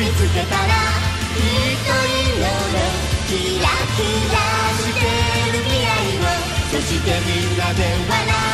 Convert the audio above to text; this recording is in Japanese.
見つけたらきっといいよねキラキラしてる未来をそしてみんなで笑